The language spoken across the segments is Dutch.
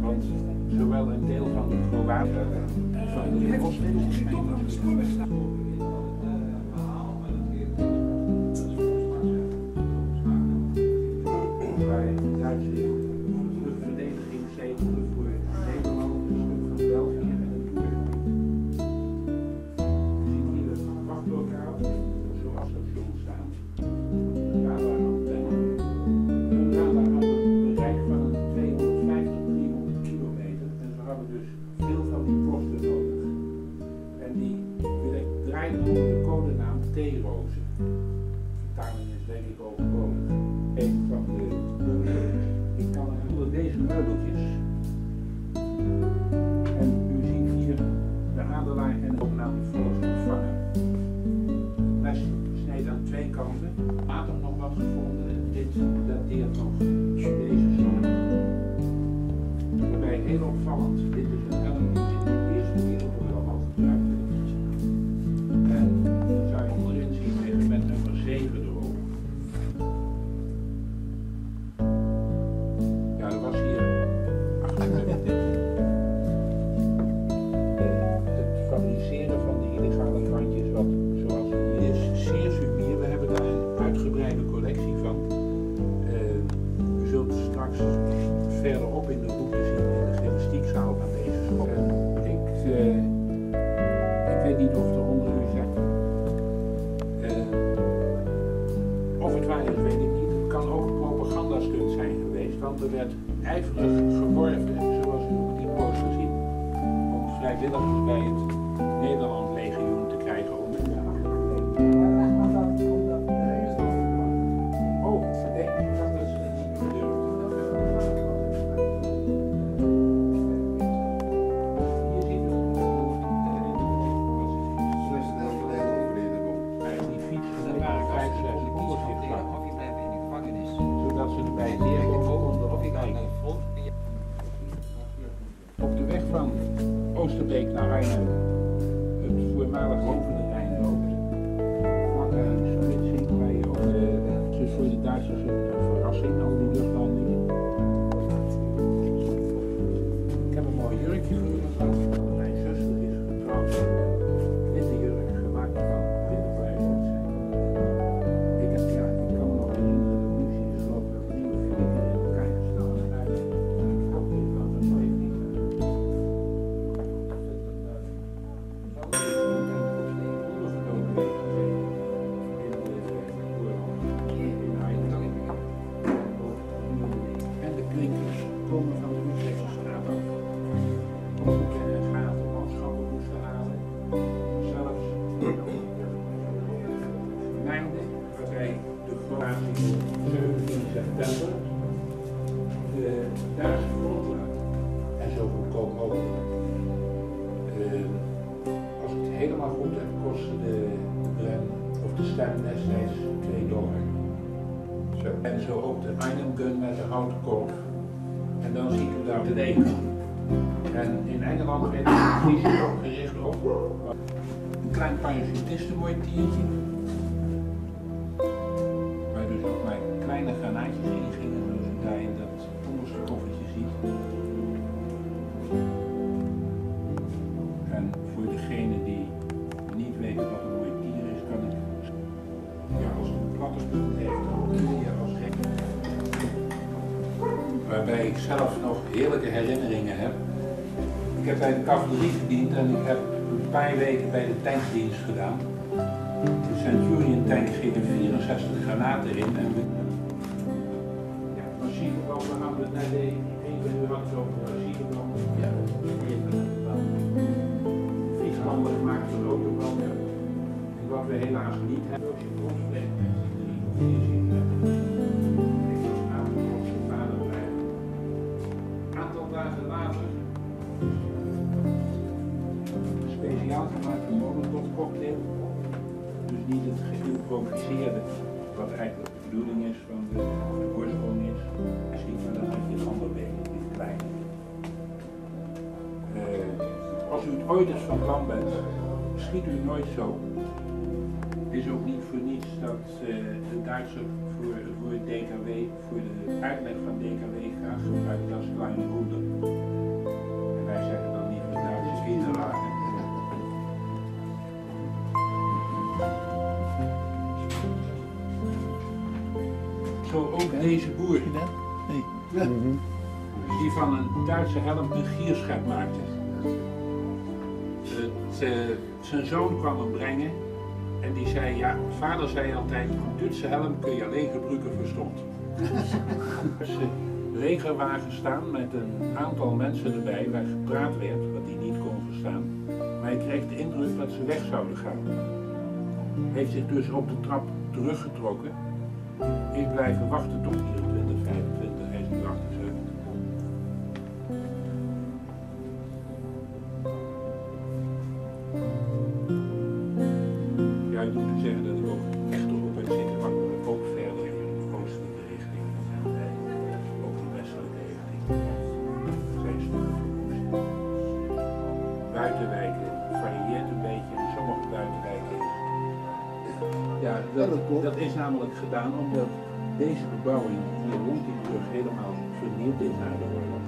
Want zowel een deel van de Kroaten van de dus veel van die posten nodig. En die draaiden onder de codenaam T-rozen. Heel opvallend, dit is een helm die in de Eerste Wereldoorlog al gebruikt werd. En dan zou je onderin zien met nummer 7 erop. Ja, er was hier. Ach, het fabriceren van de illegale krantjes, wat zoals hier is, zeer subier. We hebben daar een uitgebreide collectie van. Eh, u zult straks verderop in de er werd ijverig geworven, zoals u op die poster ziet, om vrijwilligers bij het Nederland Mijnen, waarbij de Kroatie 17 september de Duitse vloot en zo goedkoop mogelijk. Eh, als ik het helemaal goed heb, kostte de, Bren of de stem destijds 2 dollar. Zo. En zo ook de Einem Gun met de houten kolf. En dan ziet u daar de leven. En in Engeland werd de visie ook gericht op klein parachutistenmortiertje. Waar dus ook maar kleine granaatjes in gingen, zoals u daar in dat onderste koffertje ziet. En voor degene die niet weten wat een mortier is, kan ik, ja, als een platte heeft, dan je als gek. Waarbij ik zelf nog heerlijke herinneringen heb. Ik heb bij de cavalerie gediend en ik heb paar weken bij de tankdienst gedaan. De Centurion tank gingen 64 granaten in en we... Ja, machine we hadden het net even u had het over machine Ja. Fietshandel gemaakt van autoband. En wat we helaas niet hebben, als je bij. Een aantal dagen later Dus niet het geïmproviseerde, wat eigenlijk de bedoeling is van de, oorsprong is. Zie maar dan je een ander beetje, die klein. Eh, als u het ooit eens van plan bent, schiet u nooit zo. Het is ook niet voor niets dat eh, de Duitsers voor, voor het DKW, voor de uitleg van DKW graag gebruikt als kleine hoeder. Zo ook deze boer, die van een Duitse helm een gierschep maakte. Het, eh, zijn zoon kwam hem brengen en die zei, ja, vader zei altijd, een Duitse helm kun je alleen gebruiken voor stond. Dus een legerwagen staan met een aantal mensen erbij waar gepraat werd, wat hij niet kon verstaan. Maar hij kreeg de indruk dat ze weg zouden gaan. Heeft zich dus op de trap teruggetrokken. Is blijven wachten tot 24, 25, hij is nu 78. Ja, ik moet zeggen dat ik ook echt erop heb zitten wachten, Ja, dat, dat is namelijk gedaan omdat deze bebouwing hier rond die brug helemaal vernield is na de oorlog.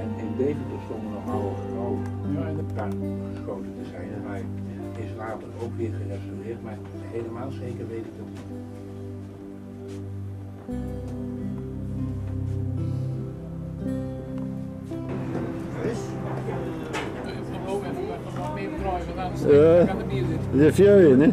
En in Deventer stonden nog oude gebouwen daar geschoten te zijn. Maar is later ook weer gerestaureerd, maar helemaal zeker weet ik het niet. Yeah, the é fiel a ele, né?